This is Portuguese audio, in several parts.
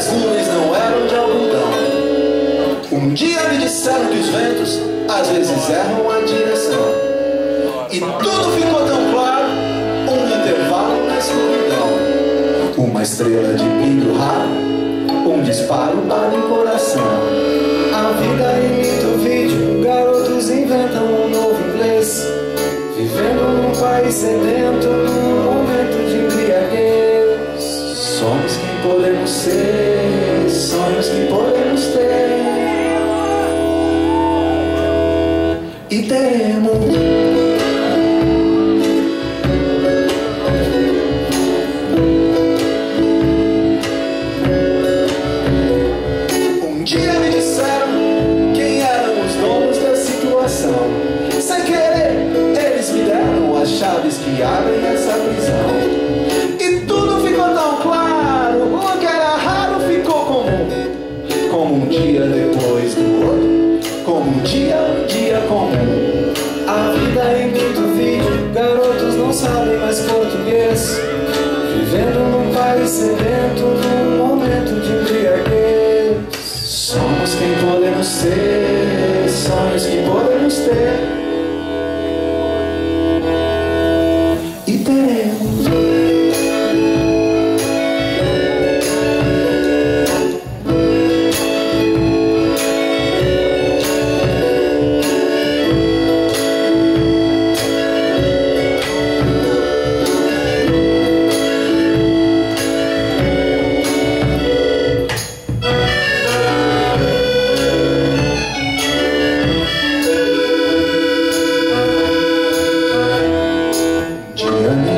as nuvens não eram de algodão. Um dia me disseram que os ventos às vezes erram a direção. E tudo ficou tão claro, um intervalo na escuridão. Uma estrela de brilho raro, um disparo para o coração. A vida é imita um vídeo, garotos inventam um novo inglês. Vivendo num país sedento, deram as chaves que abrem essa prisão. E tudo ficou tão claro, o que era raro ficou comum. Como um dia depois do outro, como um dia, um dia comum. Vida imita o vídeo, garotos não sabem mais português. Vivendo num país sedento, num momento de embriaguez. Somos quem podemos ser,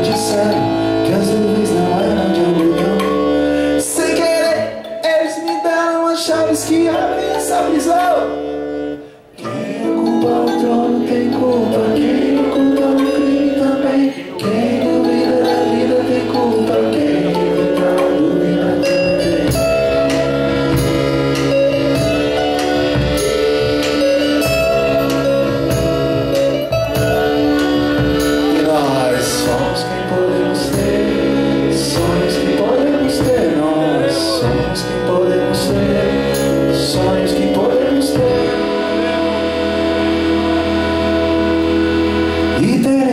disseram que as nuvens não eram de algodão. Sem querer, eles me deram as chaves que abrem essa prisão. Y